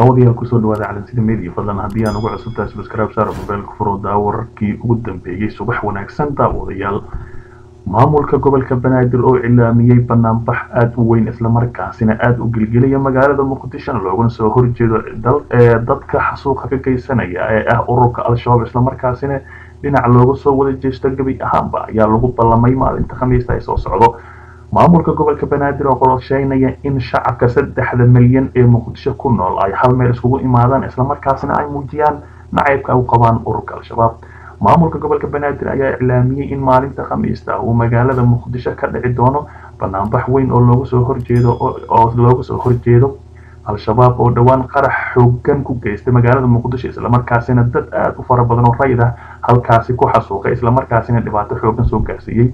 daawadayaal ku soo dhawaada calansida media. Fadlan haddii aan ugu cusubtahay subscribe saar mobaylka furo daawararkii ugu dambeeyey subax wanaagsan daawadayaal maamulka gobolka banaadir oo cilaamiyey banaanbax aada u weyn islamarkaasina aada u gelgelaya magaalada muqdishona looguna soo horjeedo dadka xasuuqa ka geysanaya ee ah ururka al-shabaab islamarkaasina dhinac looga soo wada jeesto gebi ahaanba ayaa lagu ballamay maalinta khamiista ay soo socdo maamulka gobolka banaadir oo qorsheynaya in shacabka saddexda milyan ee muqdisho ku nool ay hal meel iskugu imaadaan islamarkaasina ay muujiyaan nacaybka u qabaan ururka al-shabaab. Maamulka gobolka banaadir ayaa iclaamiyey in maalinta khamiista uu magaalada muqdisho ka dhici doono banaanbax weyn oo looga soo horjeedo oo looga soo horjeedo al-shabaab oo dhowaan qarax xoogan ku geystay magaalada muqdisho islamarkaasina dad aada u fara badan oo rayid ah halkaasi ku xasuuqay islamarkaasina dhibaato xoogan soo gaarsiiyey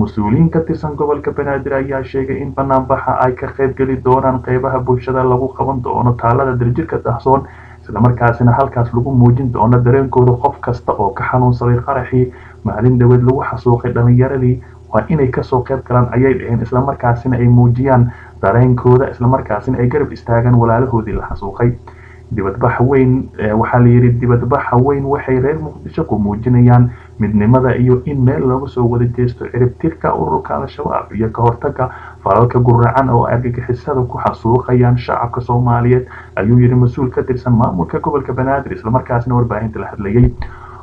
mas'uuliyiin ka tirsan gobolka banaadir ayaa sheegay in banaanbaxa ay ka qaybgeli doonaan qeybaha bulshada lagu qaban doono taalada darjirka dahsoon islamarkaasina halkaas lagu muujin doono dareenkooda qof kasta oo ka xanuunsaday qaraxii maalin dhaweed lagu xasuuqay dhalinyaradii waa inay ka soo qayb galaan ayay dhaheen islamarkaasina ay muujiyaan dareenkooda islamarkaasina ay garab istaagaan walaalahoodii la xasuuqay dibadbax weyn waxaa layidhi dibadbaxa weyn waxay reer muqdisho ku muujinayaan midnimada iyo in meel looga soo wada jeesto ciribtirka ururka al-shabaab iyo ka hortaga falalka guracan oo argagixisada ku xasuuqayaan shacabka soomaaliyeed ayuu yidhi mas'uul ka tirsan maamulka gobolka banaadir islamarkaasina warbaahinta la hadlayay.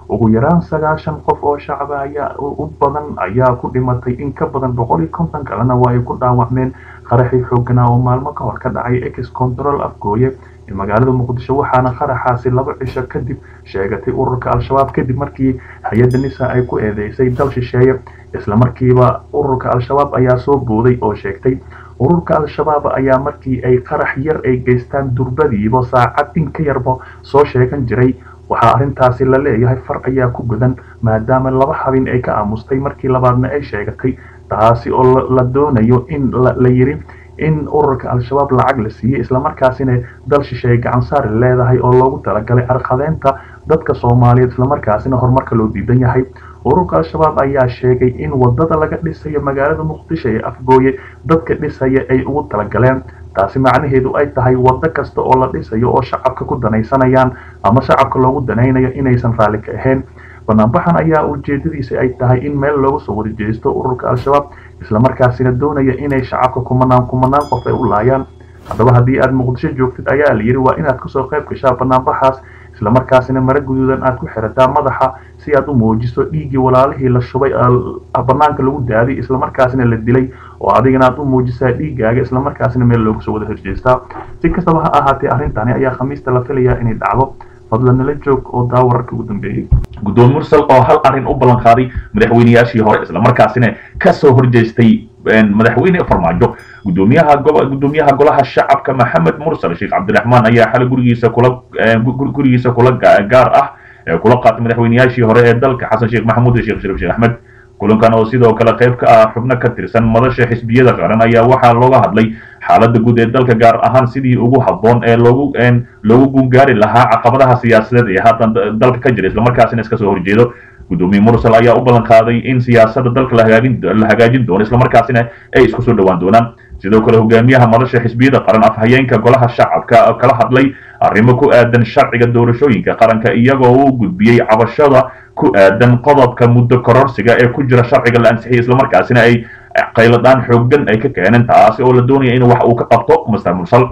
Ugu yaraan sagaashan qof oo shacaba ayaa u badan ayaa ku dhimatay in ka badan boqol iyo konton kalena waa ay ku dhaawacmeen. Qaraxii xooganaa oo maalmo ka hor ka dhacay ex control afgooye magaalada muqdisho waxaana qaraxaasi laba cisho kadib sheegatay ururka al-shabaab kadib markii hay'adda nisa ay ku eedeysay dal shisheeye. Islamarkiiba ururka al-shabaab ayaa soo booday oo sheegtay ururka al-shabaab ayaa markii ay qarax yar ay geystaan durbadiiba saacad in ka yarba soo sheegan jiray. Waxaa arrintaasi la leeyahay far ayaa ku gudan maadaama laba habin ay ka aamustay markii labaadna ay sheegatay taasi oo la doonayo in la yiri in ururka al-shabaab lacag la siiyey islamarkaasina dal shisheeye gacan saari leedahay oo loogu talagalay arqadeynta dadka soomaaliyeed islamarkaasina horumarka loo diidan yahay. Ururka al-shabaab ayaa sheegay in waddada laga dhisayo magaalada muqdisho ee afgooye dadka dhisaya ay ugu talagaleen. Taasi macnaheedu ay tahay wado kasta oo la dhisayo oo shacabka ku danaysanayaan ama shacabka loogu danaynayo inaysan raalli ka ahayn banaanbaxan ayaa ujeedadiisa ay tahay in meel looga soo wada jeesto ururka al-shabaab islamarkaasina doonaya inay shacabka kumanaan kumanaan qof ay u laayaan. Haddaba haddii aad muqdisho joogtid ayaa la yidhi waa inaad ka soo qayb gashaa banaanbaxaas islamarkaasina mara guduudan aad ku xirataa madaxa si aad u muujiso dhiiggii walaalihii la shubay banaanka lagu daaday islamarkaasina la dilay oo adigana aad u muujisaa dhiiggaaga islamarkaasina meel looga soo wada horjeestaa. Si kastaba ha ahaatee arrintani ayaa khamiista la filayaa inay dhacdo fadlan nala joog oo daawararka ugu dambeeyey guddoon mursal oo hal arrin u ballan qaaday madaxweynayaashii hore islamarkaasina ka soo horjeestay madaxweyne farmaajo. Gudoomiyaha gudoomiyaha golaha shacabka maxamed mursal sheekh cabdiraxmaan ayaa xalay gurigiisa kula gurigiisa kula gaar ah kula qaatay madaxweynayaashii hore ee dalka xasan sheekh maxamuud sheekh shariif sheekh axmed kulankan oo sidoo kale qayb ka ah xubno ka tirsan madasha xisbiyada qaran ayaa waxaa looga hadlay xaaladda guud ee dalka gaar ahaan sidii ugu habboon ee loogu loogu guungaari lahaa caqabadaha siyaasadeed ee haatan dalka ka jira. Islamarkaasina iska soo horjeedo gudoomiye mursal ayaa u ballan qaaday in siyaasadda dalka la hagaajin doono. Islamarkaasina ay isku soo dhowaan doonaan sidoo kale hogaamiyaha madasha xisbiyada qaran afhayeenka golaha shacabka kala hadlay arrimo ku aadan sharciga doorashooyinka qaranka iyagoo u gudbiyey cabashada ku aadan qodobka muddo kororsiga ee ku jira sharciga la ansixiyay islamarkaasina ay qayladhaan xoogan ay ka keeneen taasi oo la doonaya in wax uu ka qabto master mursal.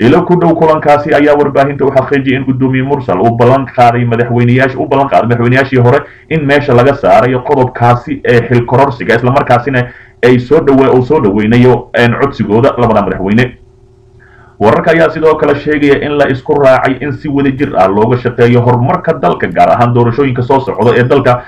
Ilo ku dhow kulankaasi ayaa warbaahinta u xaqiijiyay in gudoomiye mursal uu ballan qaaday madaxweynayaasha u ballan qaaday madaxweynayaashii hore in meesha laga saarayo qodobkaasi ee xil kororsiga islamarkaasina ay soo dhawe uu soo dhaweynayo codsigooda labada madaxweyne wararka ayaa sidoo kale sheegaya in la isku raacay in si wada jir ah looga shaqeeyo horumarka dalka gaar ahaan doorashooyinka soo socda ee dalka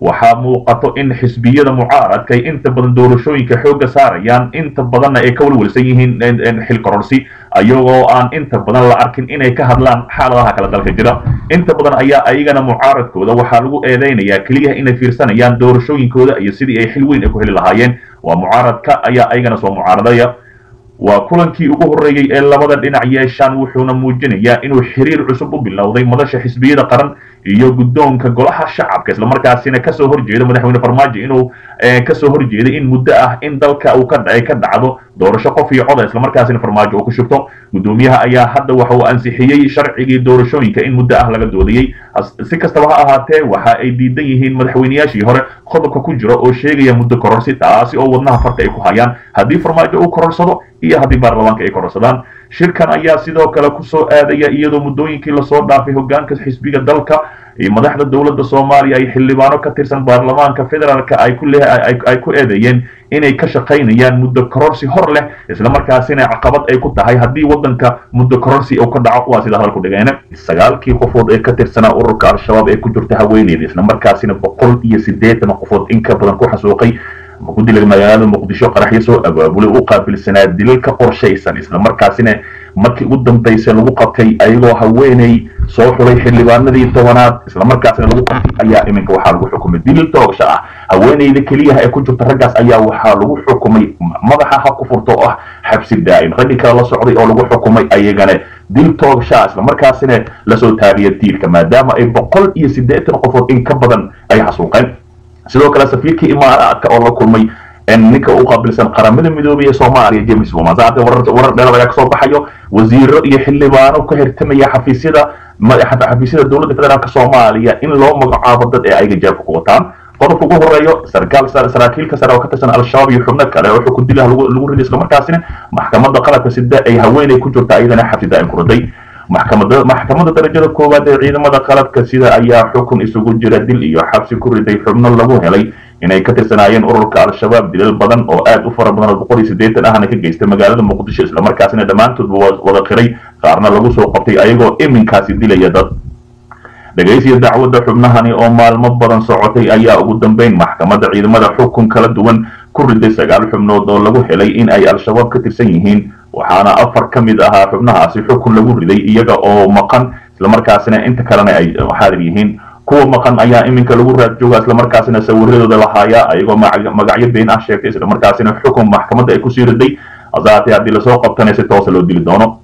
waxaa muuqato in xisbiyada mucaaradka ay inta badan doorashooyinka xoogga saarayaan inta badanna ay ka walwalsan yihiin xil kororsi ayagoo aan inta badan la arkin inay ka hadlaan xaaladaha kale dalka jira. Inta badan ayaa ayagana mucaaradkooda waxaa lagu eedeynayaa keliya inay fiirsanayaan doorashooyinkooda iyo sidii ay xil weyn ku heli lahaayeen. Waa mucaaradka ayaa ayagana soo mucaaradaya waa kulankii ugu horreeyey ee labada dhinac yeeshaan wuxuuna muujinayaa inuu xiriir cusub u bilowday madasha xisbiyada qaran iyo guddoonka golaha shacabka islamarkaasina ka soo horjeeda madaxweyne farmaajo inuu ka soo horjeeday in muddo ah in dalka uu ka ka dhacdo doorasho qof iyo coda islamarkaasina farmaajo uu ku shubto. Guddoomiyaha ayaa hadda waxa uu ansixiyey sharcigii doorashooyinka in muddo ah laga doodayey. Si kastaba ha ahaatee waxa ay diidan yihiin madaxweyneyaashii hore qodobka ku jira oo sheegaya muddo kororsi taasi oo wadnaha farta ay ku hayaan. Haddii farmaajo uu kororsado iyo haddii baarlamaanka ay kororsadaan shirkan ayaa sidoo kale ku soo aadaya iyadoo muddooyinkii la soo dhaafay hogaanka xisbiga dalka iyo madaxda dowladda soomaaliya ay xildhibaano ka tirsan baarlamaanka federaalka ay ku eedeeyeen inay ka shaqaynayaan muddo kororsi hor leh islamarkaasina caqabad ay ku tahay haddii waddanka muddo kororsi uu ka dhaco. Waa sida hadalku dhigeene sagaalkii qofood ee ka tirsanaa ururka al-shabaab ee ku jirta haweeneyda islamarkaasina boqol iyo siddeetan qofood in ka badan ku xasuuqay guddiga magaalada muqdisho qaraxyo soo abaabulay u qaabilsanaa dilalka qorshaysan islamarkaasina markii ugu dambaysay lagu qabtay ayagoo haweeney soo xulay xildhibaanadii tobanaad islamarkaasina lagu qabtay ayaa iminka waxaa lagu xukumay. Dilil toogasho ah haweeneyda keliyaha ee ku jirta raggaas ayaa waxaa lagu xukumay madaxa ha ku furto oo ah xabsi daa'im raggii kale la socday oo lagu xukumay ayagana. Dil toogasho ah islamarkaasina la soo taagaya diilka maadaama ay boqol iyo siddeetan qofood in ka badan ay xasuuqeen sidoo kale safiirkii imaaraadka oo la kulmay ninka u qaabilsan qaramada midoobay ee soomaaliya james woman saate warar dheer ayaa ka soo baxayo. Wasiiro iyo xildhibaano ka hirtamaya xafiisyada xafiisyada dowladda federaalk soomaaliya in loo magacaabo dad ee ayaga jeebka ku wataan. Qodobka ugu horeeyo sarkaal saraakiilka sare oo ka tirsan al-shabaab iyo xubno kale oo xukun dilaha lagu riday islamarkaasina maxkamadda qalabka sida ay haweeney ku jirta ayadana xabsi daa'im ku riday maxkamada darajada koowaad ee ciidamada qalabka sida ayaa xukun isugu jira dil iyo xabsi ku riday xubno lagu helay inay ka tirsanaayeen ururka al-shabaab dilal badan oo aad u fara badan oo boqol iyo siddeetan ahna ka geystay magaalada muqdisho islamarkaasina dhammaantoodba wada qiray qaarna lagu soo qabtay ayagoo iminkaasi dilaya dad. Dhegaysiya dacwadda xubnahani oo maalmo badan socotay ayaa ugu dambeyn maxkamadda ciidamada xukun kala duwan ku sagaal xubnood oo lagu helay in ay al-shabaab ka tirsan yihiin waxaana afar ka mid ahaa xubnahaasi xukun lagu riday iyaga oo maqan islamarkaasina inta kalena ay xaadir yihiin. Kuwa maqan ayaa iminka lagu raad jooga islamarkaasina sawiradooda lahaaya ayagoo magacyo been ah sheegtay islamarkaasina xukun maxkamadda ay ku sii riday. Hasaatee haddii la soo qabtana si toosa loo dili doono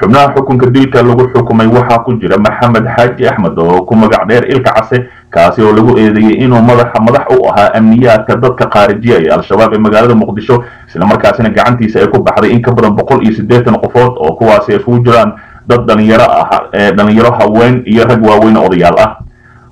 xubnaha xukunka dilka lagu xukumay waxaa ku jira maxamed xaaji axmed oo ku magac dheer ilka case kaasi oo lagu eedeeyey inuu madaxa madax u ahaa amniyaadka dadka qaarijiya ee al-shabaab ee magaalada muqdisho islamarkaasina gacantiisa ay ku baxday in ka badan boqol iyo siddeetan qofood oo kuwaasi isugu jiraan dad dhalinyaro ah dhalinyaro haween iyo rag waaweyn odayaal ah.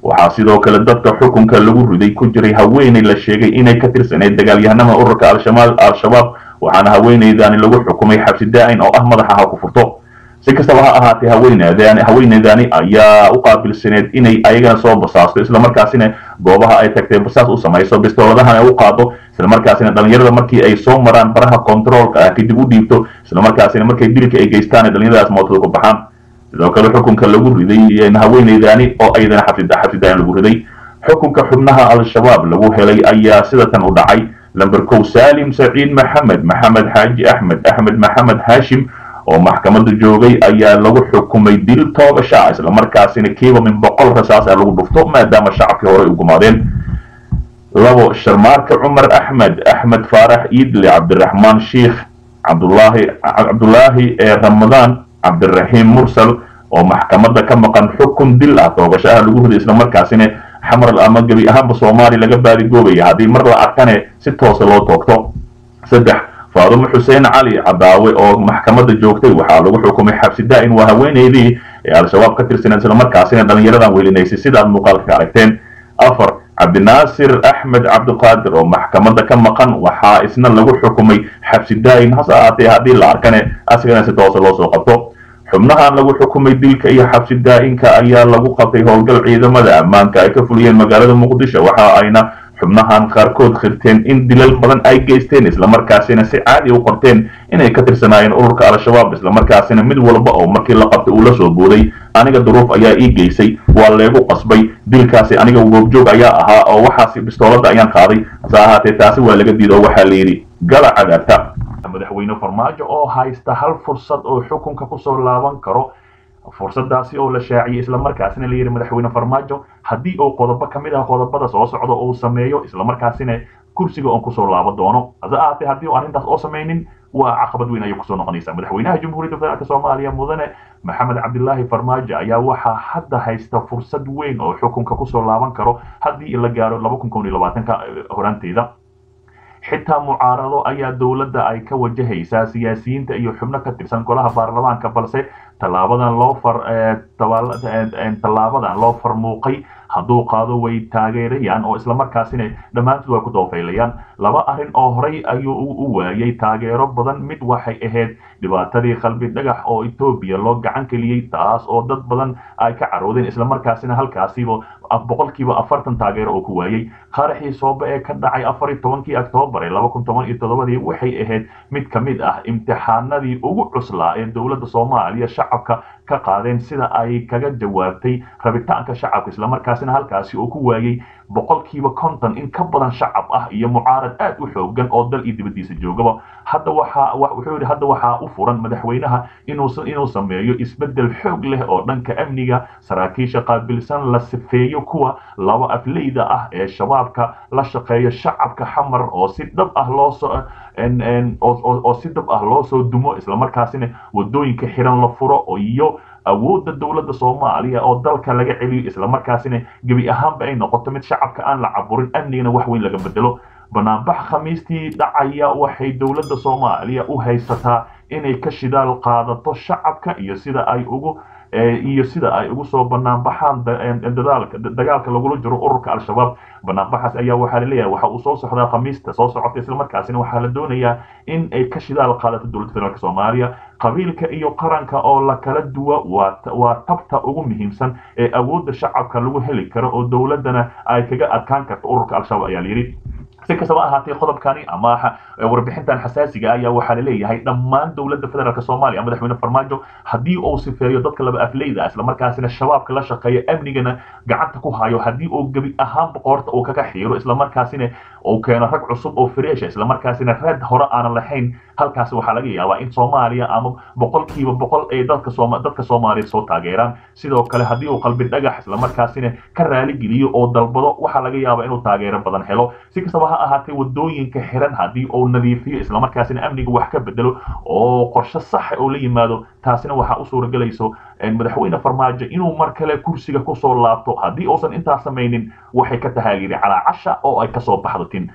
Waxaa sidoo kale dadka xukunka lagu riday ku jiray haweeney la sheegay inay ka tirsaneyd dagaalyahanada ururka al-shabaab waxaana haweeneydaani lagu xukumay xabsi daa'in oo ah madaxa ha ku furto si kastaba ha ahaatee haweeneydani haweeneydani ayaa u qaabilsaneed inay ayagana soo basaasto islamarkaasina goobaha ay tagtay basaas u samayso bistooladahan ay u qaado islamarkaasina dhalinyarada markii ay soo maraan baraha controolka ah kadib u dhiibto islamarkaasina markay dilka ay geystaan dhalinyaradaas mootada ku baxaan. Sidoo kale xukunka lagu riday haweeneydani oo ayadana xabsidaan lagu riday xukunka xubnaha al-shabaab lagu helay ayaa sidatan u dhacay. Lamber kow saalim saciid maxamed maxamed xaaji axmed axmed maxamed haashim oo maxkamadda joogay ayaa lagu xukumay dil toogasha islamarkaasina kiiba min boqol rasaas ah lagu dhufto maadaama shacabkii horey u gumaadeen. Labo sharmaarka cumar axmed axmed faarax iidle cabdiraxmaan sheikh cabdulaahi cabdulaahi ee ramadaan cabdiraxiim mursal oo maxkamadda ka maqan xukun dil ah toogasho ah lagu riday islamarkaasina xamral ama gebi ahaanba soomaali laga baadigoobaya haddii mar la arkane si toosa loo toogto. Saddex faadumo xuseen cali cadaawe oo maxkamadda joogtay waxaa lagu xukumay xabsi daa'in waa haweeneydii ee al-shabaab ka tirsaneed islamarkaasina dhalinyaradan welinaysay sidaad muuqaalka ka aragteen afar cabdinaasir axmed cabdiqaadir oo maxkamadda ka maqan waxaa isna lagu xukumay xabsi daa'in hase ahaatee haddii la arkane asigana si toosa loo soo qabto. Xubnahan lagu xukumay dilka iyo xabsi daa'inka ayaa lagu qabtay howlgal ciidamada. Ammaanka ay ka fuliyeen magaalada muqdisho waxa ayna xubnahan qaarkood khirteen in dilal badan ay geysteen islamarkaasina si caadi u qorteen inay ka tirsanaayeen ururka al-shabaab islamarkaasina mid walba oo markii la qabtay uu la soo booday aniga duruuf ayaa ii geysay waa leegu qasbay dilkaasi aniga goobjoog ayaa ahaa oo waxaasi bistoolada ayaan qaaday hase ahaatee taasi waa laga diido waxaa la yidhi gala cadaabta madaxweyne farmaajo oo haysta hal fursad oo xukunka ku soo laaban karo fursadaasi oo la shaaciyey islamarkaasina la yidhi madaxweyne farmaajo haddii uu qodobo ka mid ah qodobada soo socda uu sameeyo islamarkaasina kursiga oon ku soo laaban doono. Hase ahaatee haddii arrintaas oo samaynin waa caqabad weyn ayay ku soo noqonaysaa. Madaxweynaha jamhuuriyadda federaalk soomaaliya mudane maxamed cabdilaahi farmaajo ayaa waxaa hadda haysta fursad weyn oo xukunka ku soo laaban karo haddii la gaaro labaatanka horaanteeda xitaa mucaarado ayaa dowladda ay ka wajahaysaa siyaasiyiinta iyo xubno ka tirsan golaha baarlamaanka balse tallaabadan loo far tallaabadan loo farmuuqay hadduu qaado way taageerayaan oo islamarkaasina dhammaantood way ku doofaylayaan laba arrin oo horey ayuu u waayay taageero badan mid waxay ahayd dhibaatadii qalbi dhagax oo etoobiya loo gacan geliyey taas oo dad badan ay ka caroodeen islamarkaasina halkaasiba boqolkiiba afartan taageero oo ku waayey. Qaraxii sooba ee ka dhacay afar iyo tobankii oktoobar ee laba kun toban iyo toddobadii waxay ahayd mid ka mid ah imtixaanadii ugu cuslaa ee dowladda soomaaliya shacabka ka qaadeen sida ay kaga jawaabtay rabitaanka shacabka islamarkaasina halkaasi uu ku waayey boqolkiiba konton in ka badan shacab ah iyo mucaarad aad u xoogan oo dal iyo dibaddiisa joogaba hadda waxaa wuxuu yidhi hadda waxaa u furan madaxweynaha inuu inuu sameeyo isbeddel xoog leh oo dhanka amniga saraakiisha qaabilsan la sifeeyo kuwa laba afleyda ah ee shabaabka la shaqeeya shacabka xamar oo si dhab ah loo soo oo si dhab ah loo soo dumo islamarkaasina waddooyinka xiran la furo iyo awoodda dowladda soomaaliya oo dalka laga celiyo islamarkaasina gebi ahaanba ay noqoto mid shacabka aan la caburin amnigana wax weyn laga bedelo. Banaanbax khamiistii dhacaya waxay dowladda soomaaliya u haysataa inay ka shidaal qaadato shacabka iyo sida ay ugu iyo sida ay ugu soo banaanbaxaan dagaalka lagula jiro ururka al-shabaab. Banaanbaxaas ayaa waxaa la leeyahay waxa uu soo socdaa khamiista soo socota islamarkaasina waxaa la doonayaa in ay ka shidaal qaadato dowladda federaalk soomaaliya. Qabiilka iyo qaranka oo la kala duwa waa tabta ugu muhiimsan ee awoodda shacabka lagu heli karo oo dowladdana ay kaga adkaan karto ururka al-shabaab ayaa layidhi si kastaba ahaatee qodobkani ama warbixintan xasaasiga ayaa waxaa la leeyahay dhammaan dowladda federaalk soomaaliya madaxweyne farmaajo haddii uu sifeeyo dadka laba afleyda ah islamarkaasina shabaabka la shaqeeya amnigana gacanta ku hayo haddii uu gebi ahaanba qoorta uu kaga xiiro islamarkaasina uu keeno rag cusub oo freesha islamarkaasina reed hore aanan lahayn. Halkaasi waxaa laga yaabaa in soomaaliya ama boqolkiiba boqol ay dadka soomaaliya soo taageeraan. Sidoo kale haddii uu qalbi dhagax islamarkaasina ka raaligeliyo oo dalbado waxaa laga yaabaa inuu taageero badan helo. Si kastaba ha ahaatee waddooyinka xiran haddii uu nadiifiyo islamarkaasina amniga wax ka bedelo oo qorshe saxa oo la yimaado taasina waxaa u suuragelayso madaxweyne farmaajo inuu mar kale kursiga ku soo laabto. Haddii uusan intaas samaynin waxay ka tahaagiri calaa casha oo ay ka soo baxdo tin